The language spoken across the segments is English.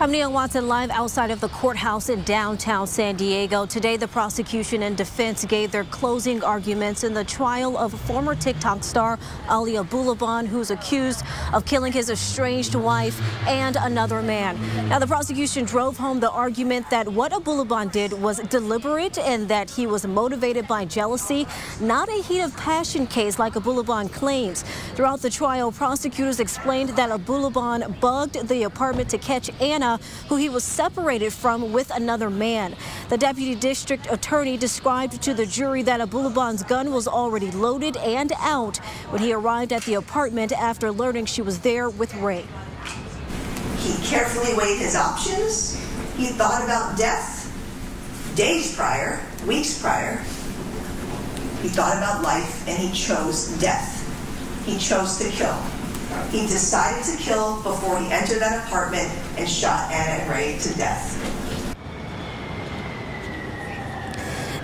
I'm Neil Watson live outside of the courthouse in downtown San Diego. Today, the prosecution and defense gave their closing arguments in the trial of former TikTok star Ali Abulaban, who's accused of killing his estranged wife and another man. Now, the prosecution drove home the argument that what Abulaban did was deliberate and that he was motivated by jealousy, not a heat of passion case like Abulaban claims. Throughout the trial, prosecutors explained that Abulaban bugged the apartment to catch Ana who he was separated from with another man. The deputy district attorney described to the jury that Abulaban's gun was already loaded and out when he arrived at the apartment after learning she was there with Ray. He carefully weighed his options. He thought about death days prior, weeks prior. He thought about life and he chose death. He chose to kill. He decided to kill before he entered that apartment and shot Ana and Ray to death.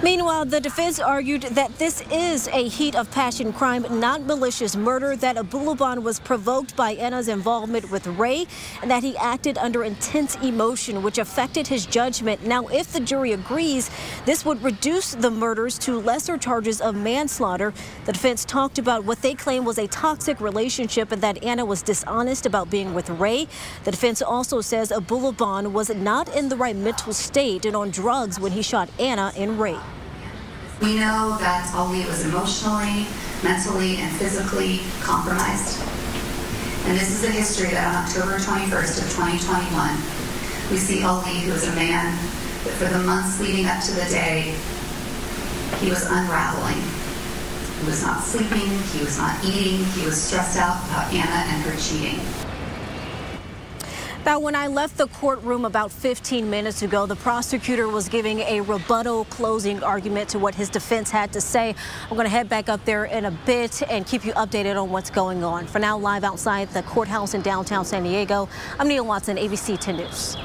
Meanwhile, the defense argued that this is a heat of passion crime, not malicious murder, that Abulaban was provoked by Ana's involvement with Ray, and that he acted under intense emotion, which affected his judgment. Now, if the jury agrees, this would reduce the murders to lesser charges of manslaughter. The defense talked about what they claim was a toxic relationship and that Ana was dishonest about being with Ray. The defense also says Abulaban was not in the right mental state and on drugs when he shot Ana and Ray. We know that Ali was emotionally, mentally, and physically compromised. And this is a history that on October 21st of 2021, we see Ali, who is a man that for the months leading up to the day, he was unraveling. He was not sleeping, he was not eating, he was stressed out about Ana and her cheating. Now, when I left the courtroom about 15 minutes ago, the prosecutor was giving a rebuttal closing argument to what his defense had to say. I'm going to head back up there in a bit and keep you updated on what's going on. For now, live outside the courthouse in downtown San Diego, I'm Neil Watson, ABC 10 News.